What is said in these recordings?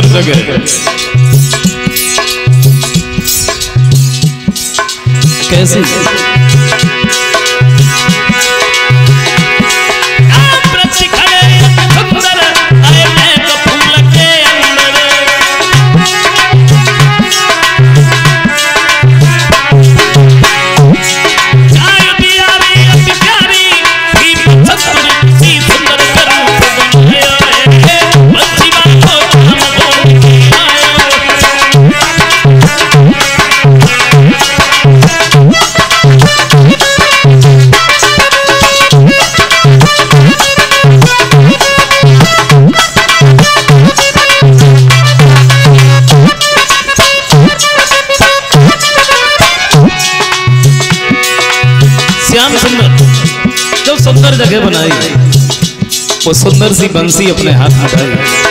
बड़ी सके कैसी? जगह बनाई। वो सुंदर सी बंसी अपने हाथ में उठाई।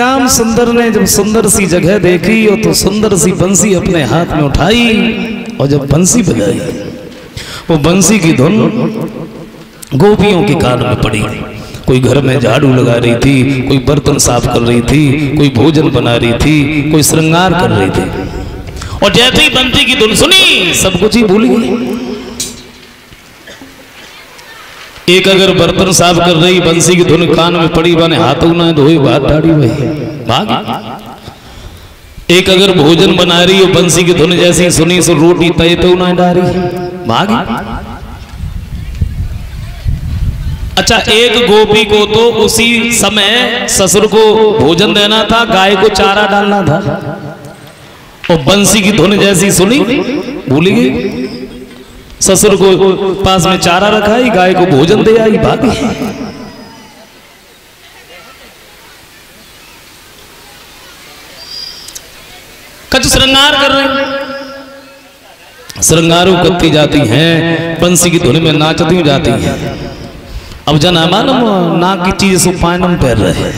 श्याम सुंदर ने जब सुंदर सी जगह देखी और तो सुंदर सी बंसी अपने हाथ में उठाई और जब बंसी बजाई, वो बंसी की धुन गोपियों के कान में पड़ी। कोई घर में झाड़ू लगा रही थी, कोई बर्तन साफ़ कर रही थी, कोई भोजन बना रही थी, कोई श्रृंगार कर रही थी। और जैसे ही बंसी की धुन सुनी, सब कुछ ही भूल गई एक अगर बर्तन साफ़ कर रही, बंसी की धुन कान में पड़ी, बने हाथ ना धोई बात दाढ़ी वही भाग? एक अगर भोजन बना रही हो बंसी की धुन जैसी सुनी, सो रोटी तय तो ना डारी। भाग? अच्छा एक गोपी को तो उसी समय ससुर को भोजन देना था, गाय को चारा डालना था। और बंसी की धुन जैसी सुनी, भूली गई? ससुर को पास में चारा रखा ही, गाय को भोजन दे आई भागी कच श्रृंगार कर रहे श्रृंगारों करती जाती हैं, बंसी की धुन में नाचती जाती हैं। अब जना मालूम ना की चीज़ सो पानम पहन रहे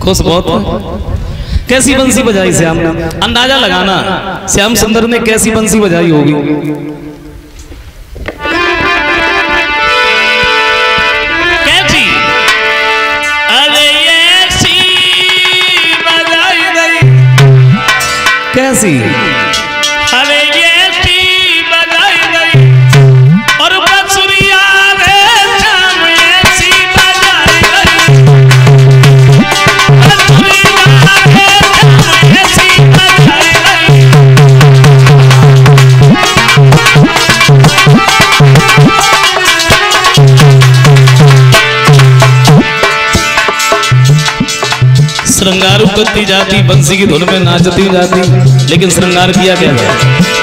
खुश बहुत। कैसी बंसी बजाई, श्याम? ने अंदाज़ा लगाना, श्याम सुंदर ने कैसी बंसी बजाई होगी? कैसी करती जाती बंसी की धुन में नाचती जाती लेकिन श्रृंगार किया क्या गया